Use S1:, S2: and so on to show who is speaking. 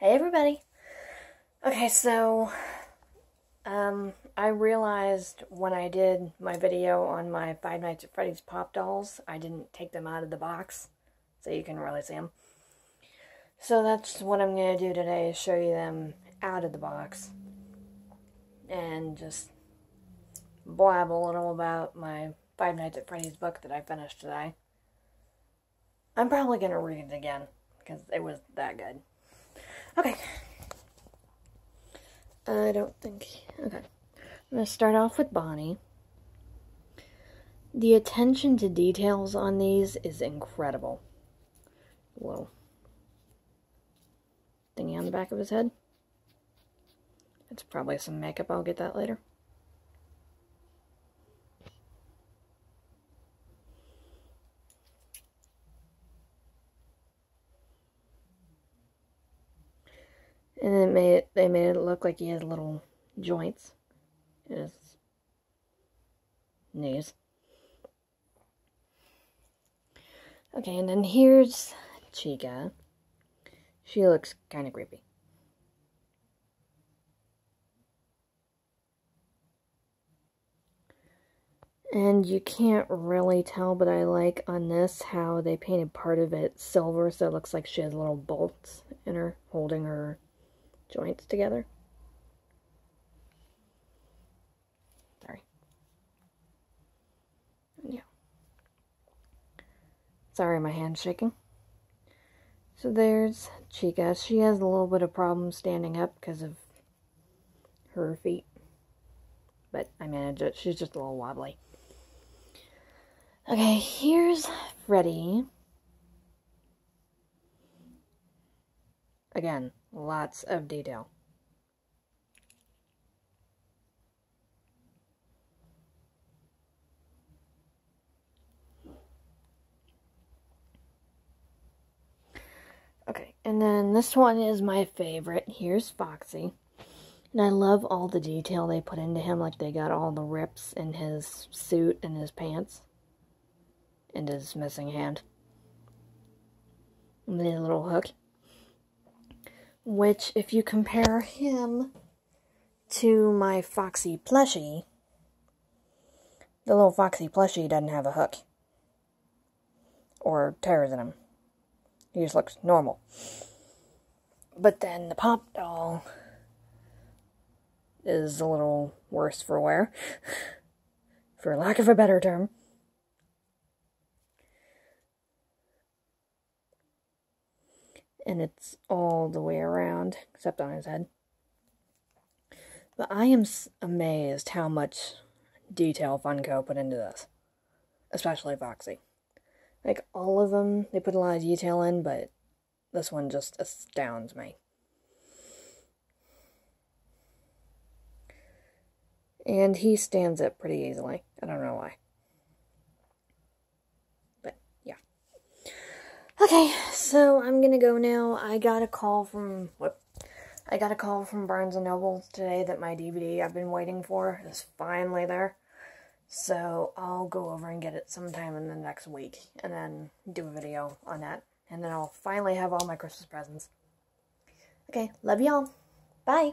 S1: Hey everybody. Okay, so um I realized when I did my video on my Five Nights at Freddy's Pop Dolls, I didn't take them out of the box so you can really see them. So that's what I'm going to do today is show you them out of the box and just blab a little about my Five Nights at Freddy's book that I finished today. I'm probably going to read it again because it was that good. Okay. I don't think. Okay. I'm going to start off with Bonnie. The attention to details on these is incredible. Whoa. Thingy on the back of his head. It's probably some makeup. I'll get that later. And it made it, they made it look like he has little joints in his knees. Okay, and then here's Chica. She looks kind of creepy. And you can't really tell, but I like on this how they painted part of it silver, so it looks like she has little bolts in her, holding her joints together. Sorry. Yeah. Sorry, my hand's shaking. So there's Chica. She has a little bit of problem standing up because of her feet. But I manage it. She's just a little wobbly. Okay, here's Freddy. Again, lots of detail. Okay, and then this one is my favorite. Here's Foxy. And I love all the detail they put into him, like they got all the rips in his suit and his pants. And his missing hand. And the little hook. Which, if you compare him to my Foxy plushie, the little Foxy plushie doesn't have a hook. Or tears in him. He just looks normal. But then the pop doll is a little worse for wear, for lack of a better term. And it's all the way around, except on his head. But I am amazed how much detail Funko put into this, especially Foxy. Like, all of them, they put a lot of detail in, but this one just astounds me. And he stands up pretty easily. I don't know why. But, yeah. Okay, so I'm gonna go now. I got a call from, whoop, I got a call from Barnes & Noble today that my DVD I've been waiting for is finally there. So I'll go over and get it sometime in the next week and then do a video on that. And then I'll finally have all my Christmas presents. Okay, love y'all. Bye.